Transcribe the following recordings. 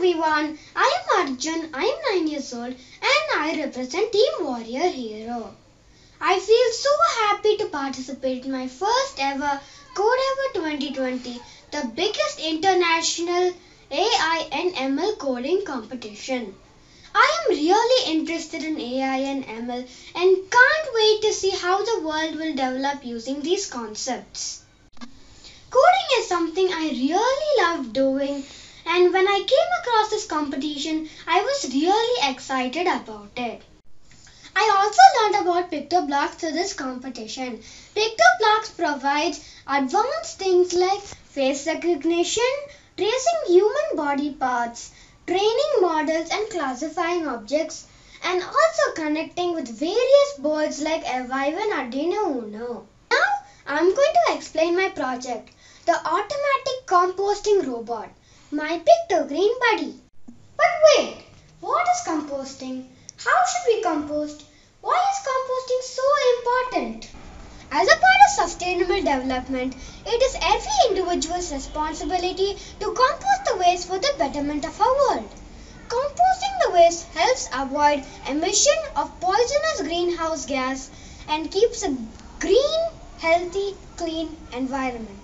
Arjun, I am 9 years old and I represent Team Warrior Hero. I feel so happy to participate in my first ever Codeavour 2020, the biggest international AI and ML coding competition. I am really interested in AI and ML and can't wait to see how the world will develop using these concepts. Coding is something I really love doing and when I came across this competition, I was really excited about it. I also learned about PictoBlox through this competition. PictoBlox provides advanced things like face recognition, tracing human body parts, training models and classifying objects, and also connecting with various boards like evive and Arduino Uno. Now, I'm going to explain my project, the automatic composting robot, my Pictogreen buddy. But wait, what is composting? How should we compost? Why is composting so important? As a part of sustainable development, it is every individual's responsibility to compost the waste for the betterment of our world. Composting the waste helps avoid emission of poisonous greenhouse gas and keeps a green, healthy, clean environment.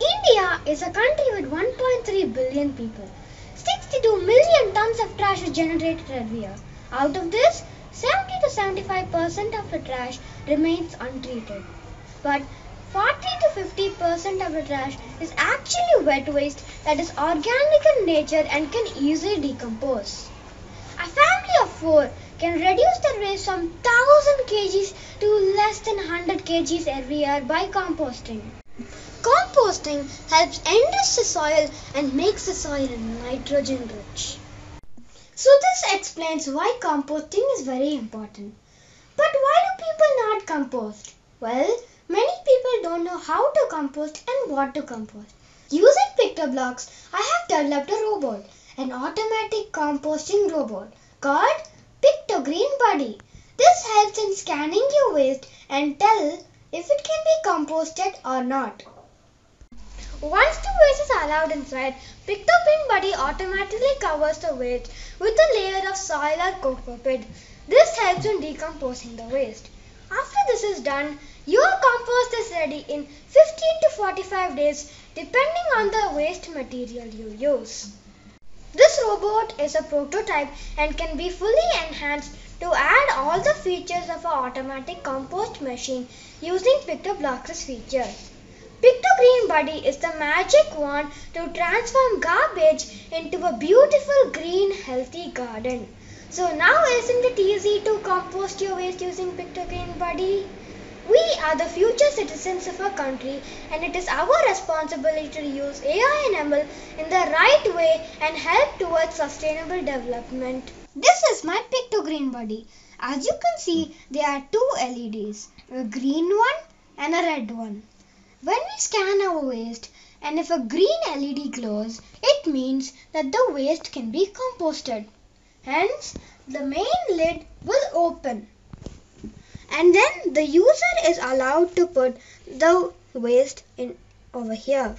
India is a country with 1.3 billion people. 62 million tons of trash is generated every year. Out of this, 70 to 75 percent of the trash remains untreated. But 40 to 50 percent of the trash is actually wet waste that is organic in nature and can easily decompose. A family of four can reduce their waste from 1000 kgs to less than 100 kgs every year by composting. Composting helps enrich the soil and makes the soil nitrogen rich. So this explains why composting is very important. But why do people not compost? Well, many people don't know how to compost and what to compost. Using PictoBlox, I have developed a robot, an automatic composting robot called Pictogreen Buddy. This helps in scanning your waste and tell if it can be composted or not. Once the waste is allowed inside, Pictogreen Buddy automatically covers the waste with a layer of soil or coco This helps in decomposing the waste. After this is done, your compost is ready in 15 to 45 days depending on the waste material you use. This robot is a prototype and can be fully enhanced to add all the features of an automatic compost machine using PictoBlox' features. Pictogreen Buddy is the magic wand to transform garbage into a beautiful green healthy garden. So now isn't it easy to compost your waste using Pictogreen Buddy? We are the future citizens of our country and it is our responsibility to use AI and ML in the right way and help towards sustainable development. This is my Pictogreen Buddy. As you can see, there are two LEDs, a green one and a red one. When we scan our waste and if a green LED glows, it means that the waste can be composted. Hence, the main lid will open. And then the user is allowed to put the waste in over here.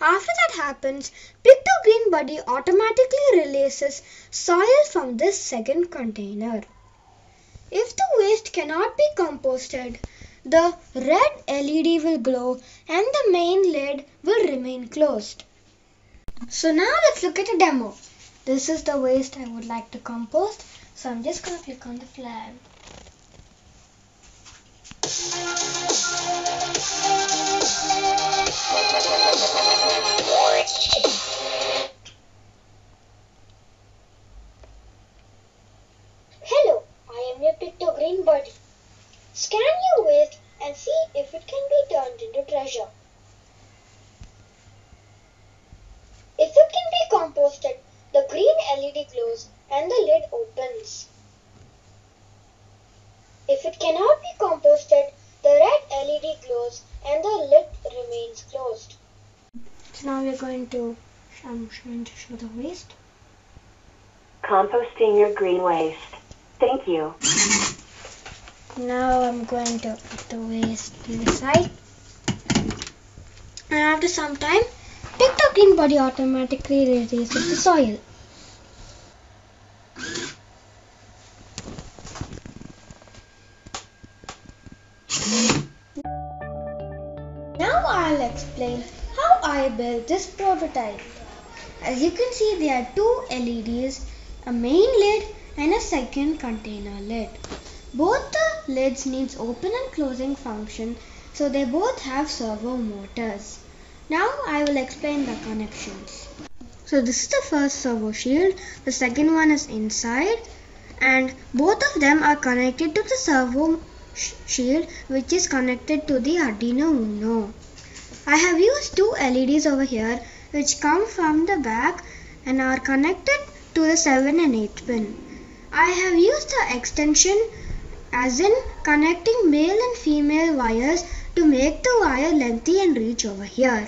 After that happens, Pictogreen Buddy automatically releases soil from this second container. If the waste cannot be composted, the red LED will glow and the main lid will remain closed. So now let's look at a demo. This is the waste I would like to compost. So I'm just going to click on the flag. Hello, I am your Pictogreen buddy. Scan your waste and see if it can be turned into treasure. If it can be composted, the green LED glows and the lid opens. If it cannot be composted, the red LED glows and the lid remains closed. So now we're going to I'm going to show the waste. Composting your green waste. Thank you now I'm going to put the waste to the side and after some time take the clean body automatically releases the soil Now I'll explain how I built this prototype. As you can see there are two LEDs, a main lid and a second container lid. Both the lids needs open and closing function so they both have servo motors. Now I will explain the connections. So this is the first servo shield, the second one is inside and both of them are connected to the servo sh- shield which is connected to the Arduino Uno. I have used two LEDs over here which come from the back and are connected to the 7 and 8 pin. I have used the extension as in connecting male and female wires to make the wire lengthy and reach over here.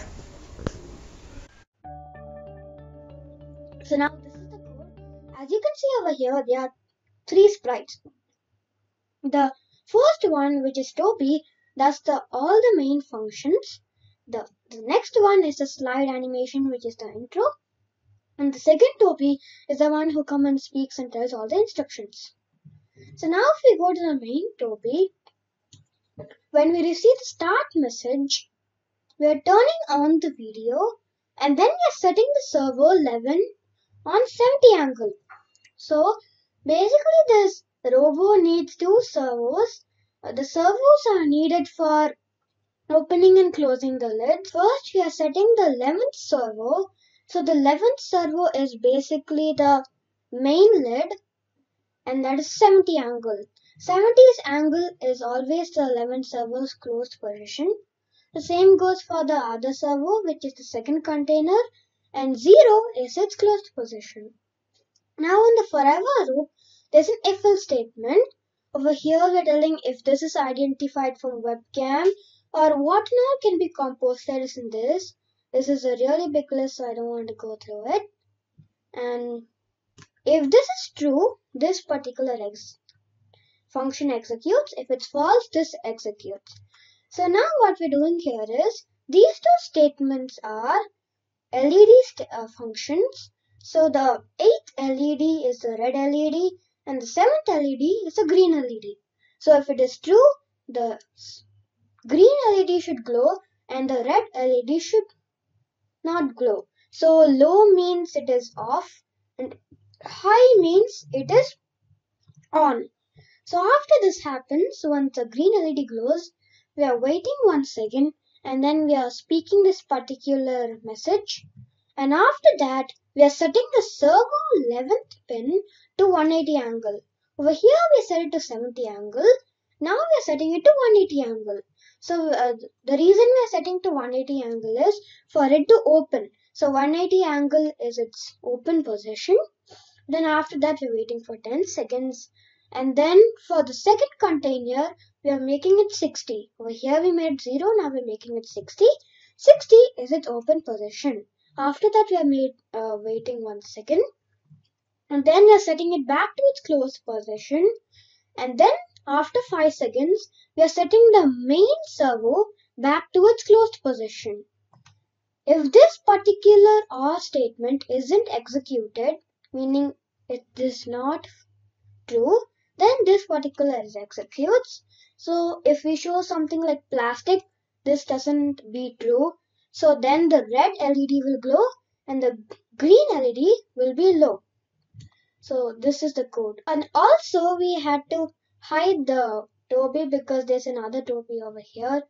So now this is the code. As you can see over here, there are three sprites. The first one, which is Toby, does the all the main functions. The, the next one is the slide animation, which is the intro. And the second Toby is the one who comes and speaks and tells all the instructions. So now if we go to the main Toby, when we receive the start message, we are turning on the video and then we are setting the servo 11 on 70 angle. So basically this robo needs two servos. Uh, The servos are needed for opening and closing the lid. First we are setting the 11th servo. So the 11th servo is basically the main lid and that is 70 angle. 70's angle is always the 11th servo's closed position. The same goes for the other servo which is the second container and 0 is its closed position. Now in the forever loop, there's an if else statement. Over here we're telling if this is identified from webcam or what now can be composed in this. This is a really big list so I don't want to go through it. And if this is true, this particular ex- function executes. If it's false, this executes. So now what we're doing here is these two statements are LED st- uh, functions. So the eighth LED is the red LED and the seventh LED is the green LED. So if it is true, the green LED should glow and the red LED should not glow. So low means it is off and high means it is on. So after this happens, once the green LED glows, we are waiting one second and then we are speaking this particular message. And after that, we are setting the servo 11th pin to 180 angle. Over here, we set it to 70 angle. Now we are setting it to 180 angle. So uh, the reason we are setting to 180 angle is for it to open. So 180 angle is its open position. Then after that, we're waiting for 10 seconds. And then for the second container, we are making it 60. Over here we made 0, now we're making it 60. 60 is its open position. After that we are made uh, waiting one second. And then we are setting it back to its closed position. And then after 5 seconds, we are setting the main servo back to its closed position. If this particular OR statement isn't executed, meaning it is not true, then this particular is executes. So if we show something like plastic, this doesn't be true. So then the red LED will glow and the green LED will be low. So this is the code. And also we had to hide the Toby because there's another Toby over here.